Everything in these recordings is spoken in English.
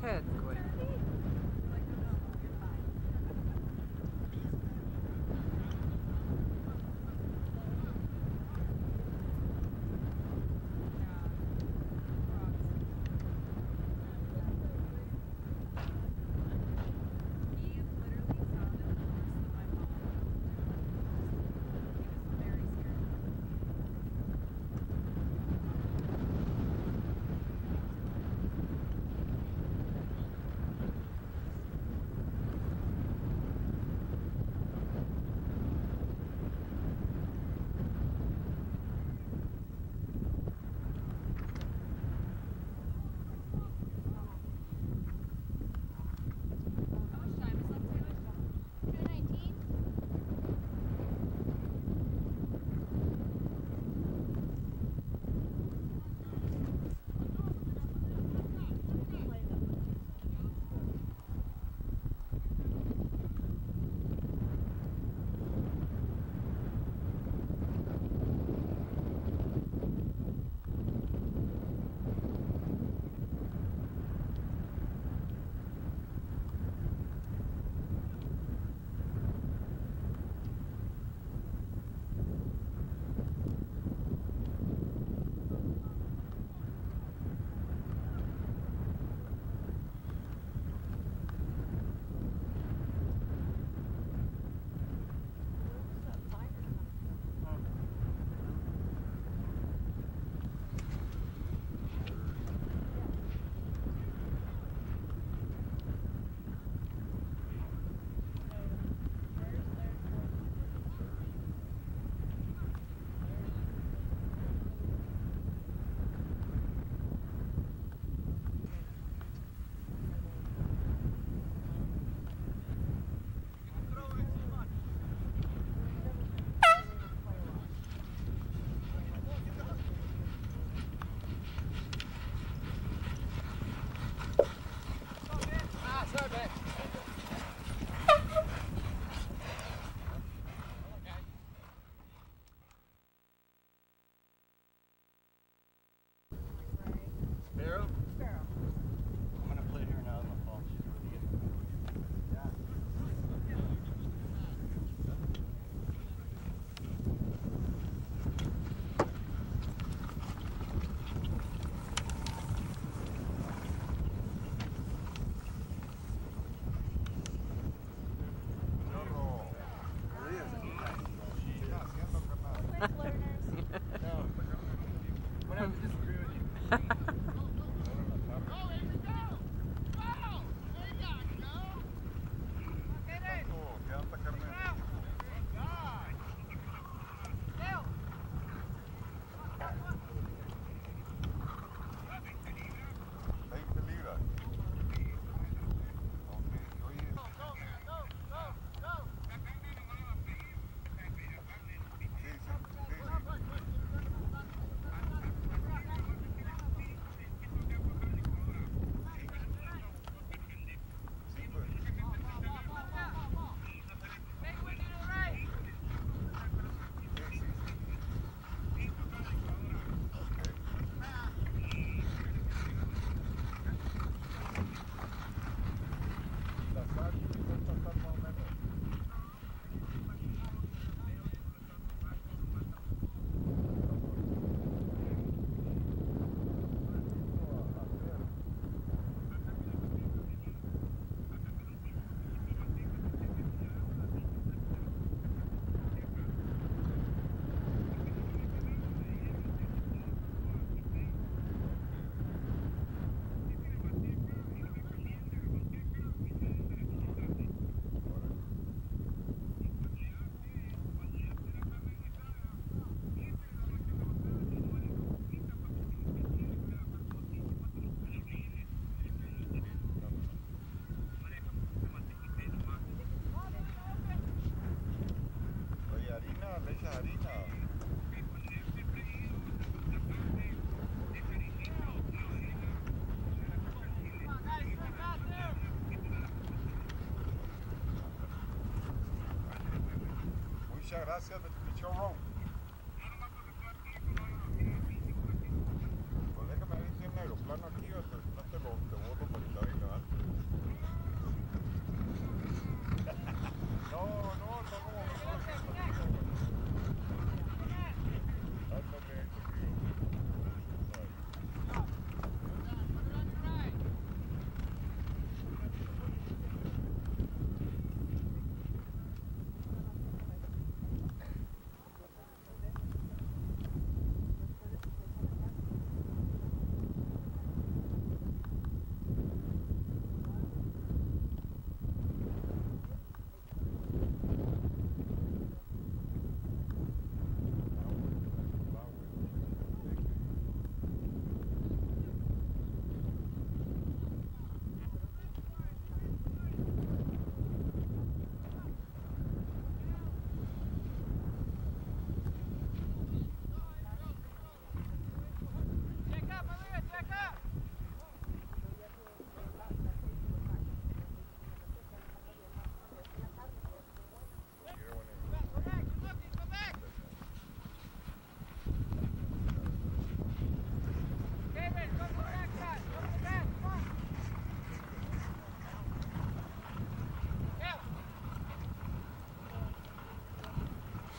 차야 돼. Obrigado, That.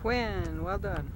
Quinn, well done.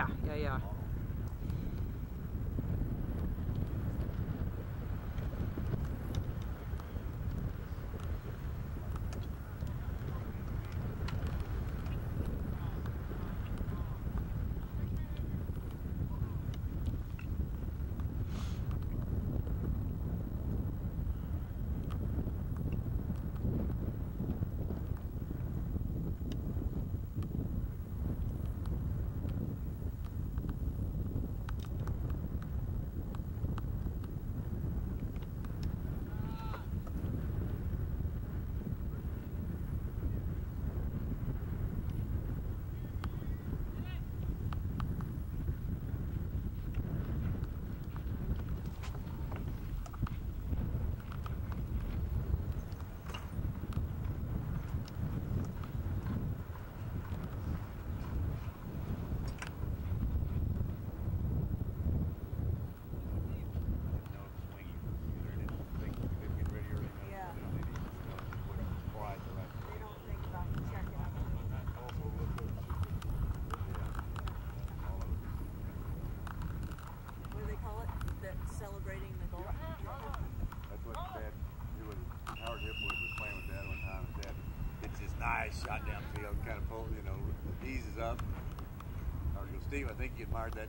yeah, yeah, yeah. nice shot downfield, kind of pull, you know, the knees is up. Argo Steve, I think you admired that